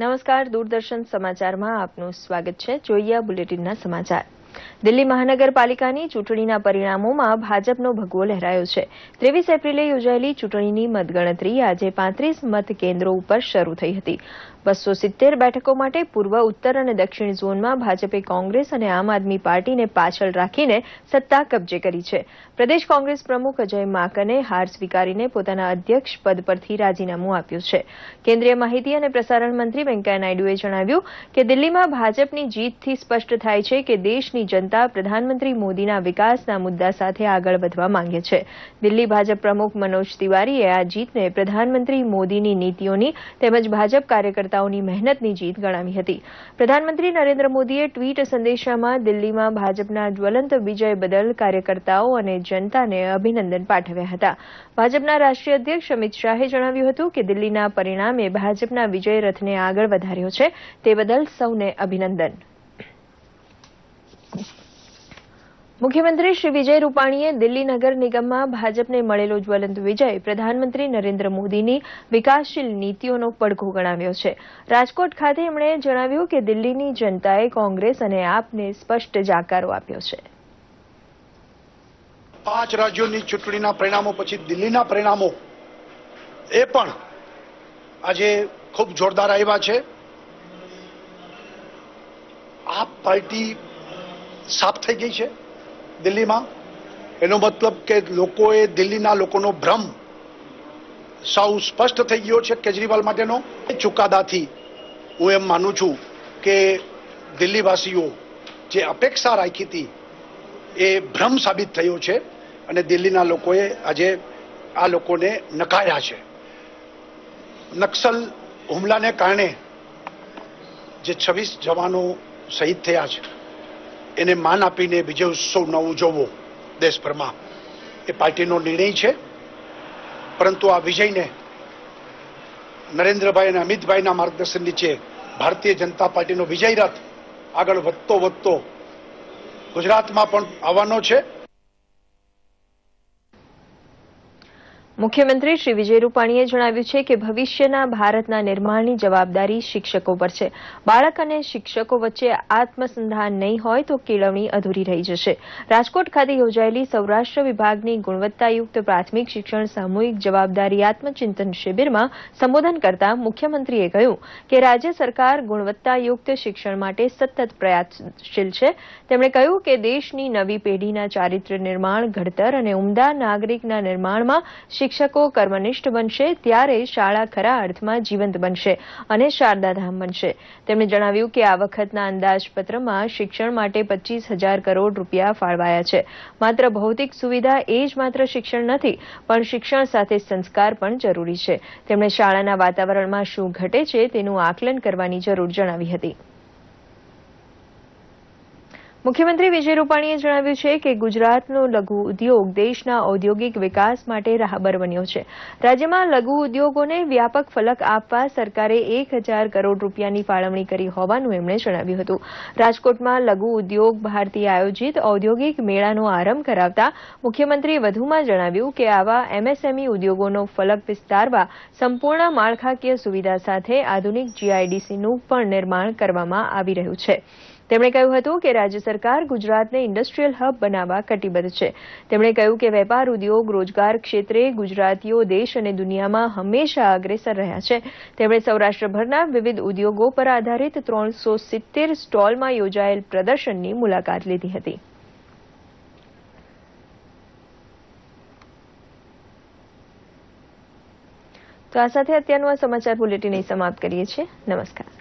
નમસ્કાર દૂરદર્શન સમાચારમાં આપનું સ્વાગત છે. જોઈએ બુલેટિનના સમાચાર. દિલ્હી મહાનગરપાલિકાની ચૂંટણીના પરિણામોમાં ભાજપનો ભગવો લહેરાયો છે. ત્રેવીસ એપ્રિલે યોજાયેલી ચૂંટણીની મતગણતરી આજે પાંત્રીસ મત ઉપર શરૂ થઈ હતી. બસો સિત્તેર બેઠકો માટે પૂર્વ, ઉત્તર અને દક્ષિણ ઝોનમાં ભાજપે કોંગ્રેસ અને આમ આદમી પાર્ટીને પાછળ રાખીને સત્તા કબજે કરી છે. પ્રદેશ કોંગ્રેસ પ્રમુખ અજય માકને હાર સ્વીકારીને પોતાના અધ્યક્ષ પદ પરથી રાજીનામું આપ્યું છે. કેન્દ્રીય માહિતી અને પ્રસારણ મંત્રી વેંકૈયા નાયડુએ જણાવ્યું કે દિલ્હીમાં ભાજપની જીતથી સ્પષ્ટ થાય છે કે દેશની જનતા પ્રધાનમંત્રી મોદીના વિકાસના મુદ્દા સાથે આગળ વધવા માંગે છે. દિલ્હી ભાજપ પ્રમુખ મનોજ તિવારીએ આ જીતને પ્રધાનમંત્રી મોદીની નીતિઓની તેમજ ભાજપ કાર્યકર્તાઓની મહેનતની જીત ગણાવી હતી. પ્રધાનમંત્રી નરેન્દ્ર મોદીએ ટ્વીટ સંદેશામાં દિલ્હીમાં ભાજપના જ્વલંત વિજય બદલ કાર્યકર્તાઓ અને જનતાને અભિનંદન પાઠવ્યા હતા. ભાજપના રાષ્ટ્રીય અધ્યક્ષ અમિત શાહે જણાવ્યું હતું કે દિલ્હીના પરિણામે ભાજપના વિજય રથને આગળ વધાર્યો છે. તે બદલ સૌને અભિનંદન. મુખ્યમંત્રી શ્રી વિજય રૂપાણીએ દિલ્હી નગર નિગમમાં ભાજપને મળેલો જ્વલંત વિજય પ્રધાનમંત્રી નરેન્દ્ર મોદીની વિકાસશીલ નીતિઓનો પડઘો ગણાવ્યો છે. રાજકોટ ખાતે એમણે જણાવ્યું કે દિલ્હીની જનતાએ કોંગ્રેસ અને આપને સ્પષ્ટ જાકારો આપ્યો છે. પાંચ રાજ્યોની ચૂંટણીના પરિણામો પછી દિલ્હીના પરિણામો એ પણ આજે ખૂબ જોરદાર આવ્યા છે. આપ પાર્ટી સાફ થઈ ગઈ છે દિલ્હીમાં? એનો મતલબ કે લોકોએ દિલ્હીના લોકોનો ભ્રમ સાવ સ્પષ્ટ થઈ ગયો છે કેજરીવાલ માટેનો. એ ચુકાદાથી હું એમ માનું છું કે દિલ્હીવાસીઓ જે અપેક્ષા રાખી હતી એ ભ્રમ સાબિત થયો છે અને દિલ્હીના લોકોએ આજે આ લોકોને નકાર્યા છે. નક્સલ હુમલાને કારણે જે છવ્વીસ જવાનો શહીદ થયા છે. એને માન આપીને બીજો ઉત્સવ ન ઉજવવો દેશભરમાં. એ પાર્ટીનો નિર્ણય છે. પરંતુ આ વિજયને નરેન્દ્રભાઈ અને અમિતભાઈના માર્ગદર્શન નીચે ભારતીય જનતા પાર્ટીનો વિજય રથ આગળ વધતો વધતો ગુજરાતમાં પણ આવવાનો છે. મુખ્યમંત્રી શ્રી વિજય રૂપાણીએ જણાવ્યું છે કે ભવિષ્યના ભારતના નિર્માણની જવાબદારી શિક્ષકો પર છે. બાળક અને શિક્ષકો વચ્ચે આત્મસંધાન નહીં હોય તો કેળવણી અધૂરી રહી જશે. રાજકોટ ખાતે યોજાયેલી સૌરાષ્ટ્ર વિભાગની ગુણવત્તાયુક્ત પ્રાથમિક શિક્ષણ સામૂહિક જવાબદારી આત્મચિંતન શિબિરમાં સંબોધન કરતા મુખ્યમંત્રીએ કહ્યું કે રાજ્ય સરકાર ગુણવત્તાયુક્ત શિક્ષણ માટે સતત પ્રયાસશીલ છે. તેમણે કહ્યું કે દેશની નવી પેઢીના ચારિત્ર નિર્માણ, ઘડતર અને ઉમદા નાગરિકના નિર્માણમાં શિક્ષકો કર્મનિષ્ઠ બનશે ત્યારે શાળા ખરા અર્થમાં જીવંત બનશે અને શારદાધામ બનશે. તેમણે જણાવ્યું કે આ વખતના અંદાજપત્રમાં શિક્ષણ માટે પચીસ હજાર કરોડ રૂપિયા ફાળવાયા છે. માત્ર ભૌતિક સુવિધા એ જ માત્ર શિક્ષણ નથી, પણ શિક્ષણ સાથે સંસ્કાર પણ જરૂરી છે. તેમણે શાળાના વાતાવરણમાં શું ઘટે છે તેનું આકલન કરવાની જરૂર જણાવી હતી. મુખ્યમંત્રી વિજય રૂપાણીએ જણાવ્યું છે કે ગુજરાતનો લઘુ ઉદ્યોગ દેશના ઔદ્યોગિક વિકાસ માટે રાહબર બન્યો છે. રાજ્યમાં લઘુ ઉદ્યોગોને વ્યાપક ફલક આપવા સરકારે એક કરોડ રૂપિયાની ફાળવણી કરી હોવાનું એમણે જણાવ્યું હતું. રાજકોટમાં લઘુ ઉદ્યોગ ભારતી આયોજિત ઔદ્યોગિક મેળાનો આરંભ કરાવતા મુખ્યમંત્રીએ વધુમાં જણાવ્યું કે આવા એમએસએમઈ ઉદ્યોગોનો ફલક વિસ્તારવા સંપૂર્ણ માળખાકીય સુવિધા સાથે આધુનિક જીઆઈડીસીનું પણ નિર્માણ કરવામાં આવી રહ્યું છે. તેમણે કહ્યું હતું કે રાજ્ય સરકાર ગુજરાતને ઇન્ડસ્ટ્રીયલ હબ બનાવવા કટિબદ્ધ છે. તેમણે કહ્યું કે વેપાર, ઉદ્યોગ, રોજગાર ક્ષેત્રે ગુજરાતીઓ દેશ અને દુનિયામાં હંમેશા અગ્રેસર રહ્યા છે. તેમણે સૌરાષ્ટ્રભરના વિવિધ ઉદ્યોગો પર આધારિત ત્રણસો સિત્તેર સ્ટોલમાં યોજાયેલ પ્રદર્શનની મુલાકાત લીધી હતી. તો આ સાથે અત્યારનું આ સમાચાર બુલેટિન સમાપ્ત કરીએ છીએ. નમસ્કાર.